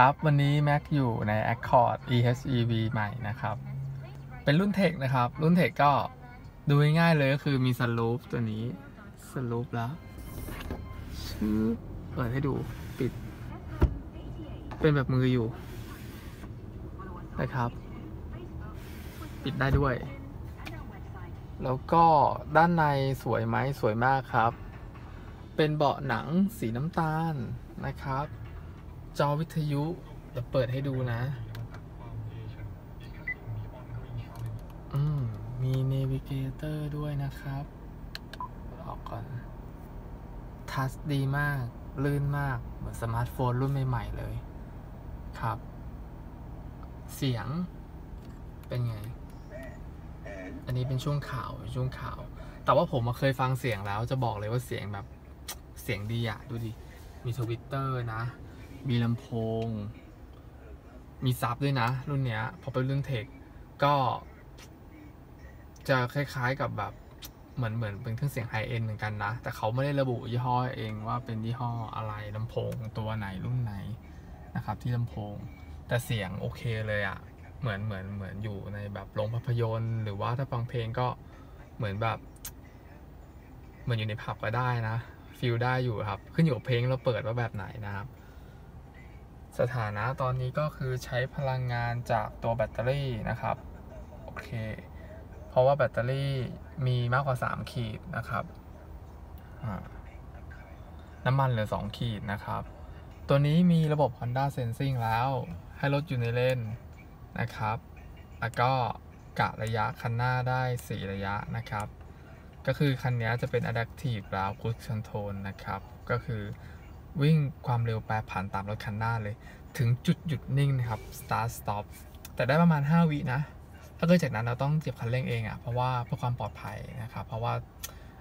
ครับ วันนี้ Mac อยู่ใน Accord EHEV ใหม่นะครับ เป็นรุ่นเทคนะครับ รุ่นเทคก็ดูง่ายเลยก็คือมีสลูปตัวนี้สลูปแล้วชื่อเปิดให้ดูปิด เป็นแบบมืออยู่นะครับ ปิดได้ด้วย แล้วก็ด้านในสวยไหมสวยมากครับ เป็นเบาะหนังสีน้ำตาลนะครับ จอวิทยุเดี๋ยวเปิดให้ดูนะ อืม มี navigator ด้วยนะครับ ออกก่อน touch ดีมาก ลื่นมาก เหมือนสมาร์ทโฟนรุ่นใหม่ ๆ เลย ครับ เสียง เป็นไง อันนี้เป็นช่วงข่าวช่วงข่าว แต่ว่าผมเคยฟังเสียงแล้วจะบอกเลยว่าเสียงแบบ เสียงดีอะดูดิ มี tweeter นะ มีลำโพง มี sub ด้วยนะ รุ่นเนี้ย พอเป็นรุ่น TECH ก็ จะคล้ายๆกับแบบเหมือนเหมือนเป็นเครื่องเสียง high-end เหมือนกันนะ แต่เขาไม่ได้ระบุยี่ห้อเองว่าเป็นยี่ห้ออะไรลำโพงตัวไหนรุ่นไหนนะครับ ที่ลำโพง แต่เสียงโอเคเลยอะเหมือนเหมือนเหมือนอยู่ในแบบโรงภาพยนตร์ หรือว่าถ้าฟังเพลงก็เหมือนแบบ เหมือนอยู่ในผับก็ได้นะฟิลได้อยู่ครับ ขึ้นอยู่กับเพลงเราเปิดว่าแบบไหนนะครับ สถานะตอนนี้ก็คือใช้พลังงานจากตัวแบตเตอรี่นะครับ โอเค เพราะว่าแบตเตอรี่มีมากกว่า 3 ขีดนะครับน้ำมันเหลือ 2 ขีดนะครับ ตัวนี้มีระบบ Honda Sensing แล้ว ให้รถอยู่ในเลนนะครับ แล้วก็กะระยะคันหน้าได้ 4 ระยะนะครับ ก็คือคันนี้จะเป็น Adaptive แล้ว Cruise Control นะครับ ก็คือ วิ่งความเร็วแปรผันตามรถคันหน้าเลย ถึงจุดหยุดนิ่งนะครับ start stop แต่ได้ประมาณ 5 วินะ ถ้าเกิดจากนั้นเราต้องเจ็บคันเร่งเองอะ่ะเพราะว่าเพื่อความปลอดภัยนะครับ เพราะว่า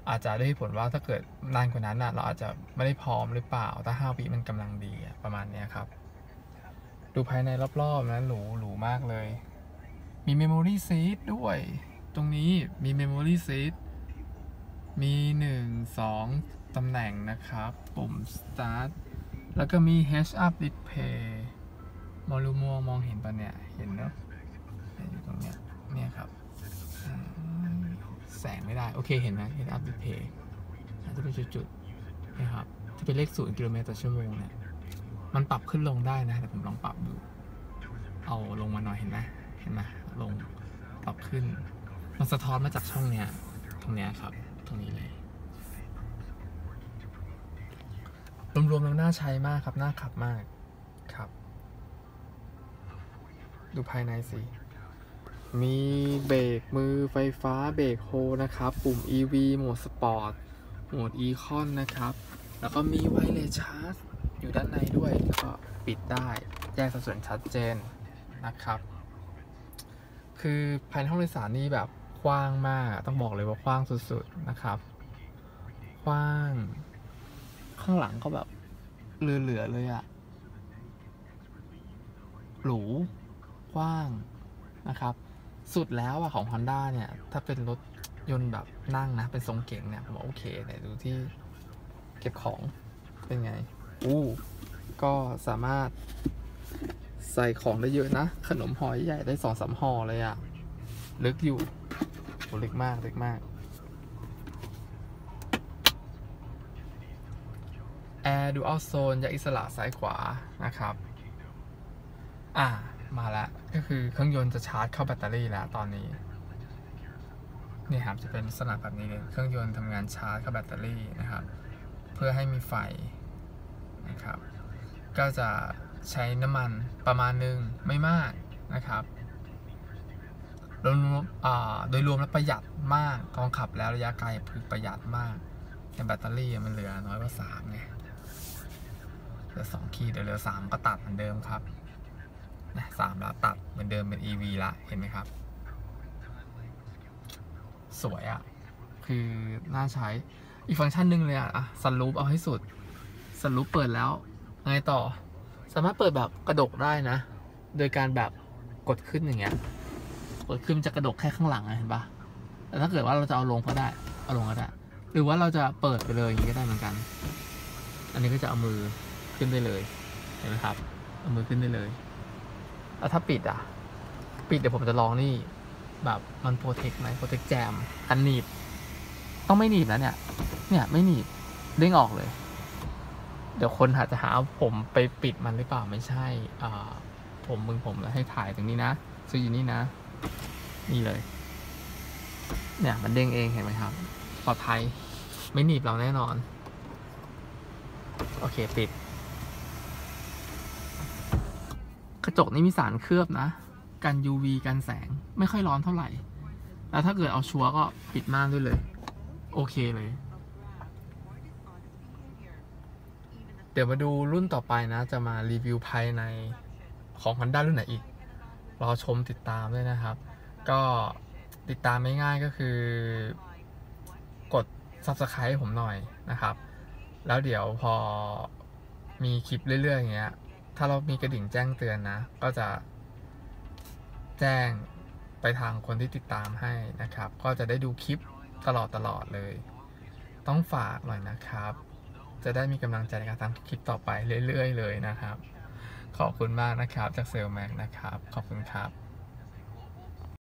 อาจจะได้ผลว่าถ้าเกิดนานกว่านั้นอะเราอาจจะไม่ได้พร้อมหรือเปล่าถ้า 5 วิมันกำลังดีประมาณนี้ครับ ดูภายในรอบๆนะหรูหรูมากเลย มี Memory Seat ด้วย ตรงนี้มี Memory Seat มี 1 2 ตำแหน่งนะครับ ปุ่ม start แล้วก็มี head up display มอลูมัวมองเห็นปะเนี่ย เห็นเนอะอยู่ตรงเนี้ยเนี่ยครับ แสงไม่ได้ โอเคเห็นไหม head up display จะเป็นจุดๆนะครับจะเป็นเลขศูนย์กิโลเมตรต่อชั่วโมงเนี่ยมันปรับขึ้นลงได้นะเดี๋ยวผมลองปรับดู เอาลงมาหน่อยเห็นไหมเห็นไหมลงปรับขึ้น มันสะท้อนมาจากช่องเนี้ย ตรงเนี้ยครับ ตรงนี้เลย รวมๆแล้วน่าใช้มากครับ น่าขับมากครับ ดูภายในสิ มีเบรกมือไฟฟ้าเบรกโฮนะครับ ปุ่ม EV mode sport mode Econ นะครับ แล้วก็มี wireless charge อยู่ด้านในด้วยแล้วก็ปิดได้แยกสัดส่วนชัดเจนนะครับ คือภายในห้องโดยสารนี่แบบกว้างมาก ต้องบอกเลยว่ากว้างสุดๆนะครับ กว้าง ข้างหลังก็แบบเหลือๆเลยอะหรูกว้างนะครับ สุดแล้วอะของ Honda เนี่ย ถ้าเป็นรถยนต์แบบนั่งนะ เป็นทรงเก๋งเนี่ยผมว่าโอเคแต่ดูที่เก็บของเป็นไง อู้ ก็สามารถใส่ของได้เยอะนะ ขนมห่อใหญ่ได้สองสามห่อเลยอะลึกอยู่โหเล็กมากเล็กมาก แอร์ดูอัลโซนยาอิสระซ้ายขวานะครับ อ่า มาแล้ว ก็คือเครื่องยนต์จะชาร์จเข้าแบตเตอรี่แล้วตอนนี้ นี่ครับจะเป็นลักษณะแบบนี้เลยเครื่องยนต์ทำงานชาร์จเข้าแบตเตอรี่นะครับ เพื่อให้มีไฟนะครับ ก็จะใช้น้ำมันประมาณนึงไม่มากนะครับรวมโดยรวมแล้วประหยัดมากตอนขับแล้วระยะไกลคือประหยัดมากแต่แบตเตอรี่มันเหลือน้อยกว่าสามไง เหลือสองขีดเดี๋ยวเหลือสามก็ตัดเหมือนเดิมครับนะสามแล้วตัดเหมือนเดิมเป็น EV ละเห็นไหมครับ สวยอะ่ะ คือน่าใช้อีกฟังก์ชันหนึ่งเลยอะ่ะสันลูปเอาให้สุดสลูปเปิดแล้วไงต่อ สามารถเปิดแบบกระดกได้นะ โดยการแบบกดขึ้นอย่างเงี้ยกดขึ้นจะกระดกแค่ข้างหลังเห็นปะแต่ถ้าเกิดว่าเราจะเอาลงก็ได้ เอาลงก็ได้ หรือว่าเราจะเปิดไปเลยอย่างนี้ก็ได้เหมือนกัน อันนี้ก็จะเอามือ ขึ้นได้เลยเห็นไหมครับเอามือขึ้นได้เลยแล้วถ้าปิดอะ ปิดเดี๋ยวผมจะลองนี่ แบบมันโปรเทคไหมโปรเทคแจมอันหนีบ ต้องไม่หนีบนะเนี่ย เนี่ยไม่หนีบเด้งออกเลย เดี๋ยวคนอาจจะหาว่าผมไปปิดมันหรือเปล่าไม่ใช่อ่าผมมึงผมแล้วให้ถ่ายตรงนี้นะซื้ออยู่นี่นะ นี่เลย เนี่ยมันเด้งเองเห็นไหมครับ ปลอดภัย ไม่หนีบเราแน่นอน โอเค ปิด กระจกนี่มีสารเคลือบนะ กัน UV กันแสงไม่ค่อยร้อนเท่าไหร่ แล้วถ้าเกิดเอาชัวร์ก็ปิดม่านด้วยเลย โอเคเลย เดี๋ยวมาดูรุ่นต่อไปนะ จะมารีวิวภายในของ Honda รุ่นไหนอีก รอชมติดตามด้วยนะครับ ก็ติดตามไม่ง่ายก็คือ กด Subscribe ให้ผมหน่อยนะครับ แล้วเดี๋ยวพอมีคลิปเรื่อยๆอย่างเงี้ย ถ้าเรามีกระดิ่งแจ้งเตือนนะ ก็จะแจ้งไปทางคนที่ติดตามให้นะครับ ก็จะได้ดูคลิปตลอดตลอดเลย ต้องฝากหน่อยนะครับ จะได้มีกำลังใจในการทำคลิปต่อไปเรื่อยๆเลยนะครับ ขอบคุณมากนะครับจากเซลแม็กนะครับ ขอบคุณครับ